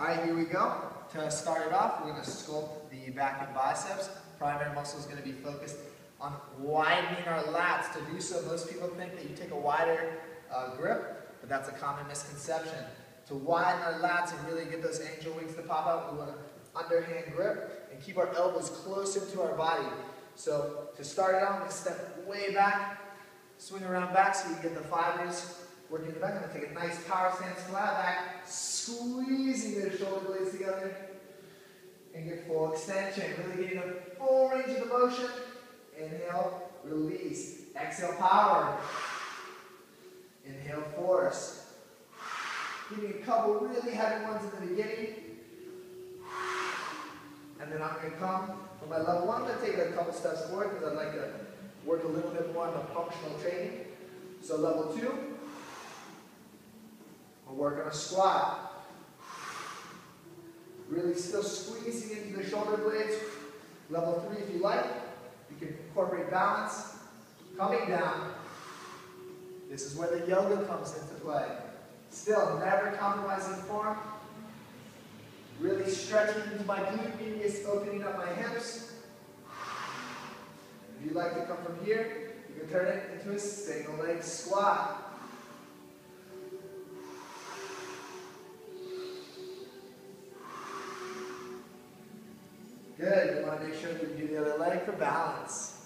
All right, here we go. To start it off, we're going to sculpt the back and biceps. Primary muscle is going to be focused on widening our lats. To do so, most people think that you take a wider uh, grip, but that's a common misconception. To widen our lats and really get those angel wings to pop out, we want an underhand grip and keep our elbows close into our body. So to start it out, I'm going to step way back, swing around back so you get the fibers working in the back. I'm going to take a nice power stance flat back, squeezing the and get full extension. Really getting a full range of the motion. Inhale, release. Exhale, power. Inhale, force. Give me a couple really heavy ones in the beginning. And then I'm going to come from my level one. I'm going to take a couple steps forward because I'd like to work a little bit more on the functional training. So level two, we'll work on a squat. Really still squeezing into the shoulder blades. Level three if you like. You can incorporate balance. Coming down. This is where the yoga comes into play. Still, never compromising form. Really stretching into my glute medius, opening up my hips. If you'd like to come from here, you can turn it into a single leg squat. Good. You want to make sure that you do the other leg for balance.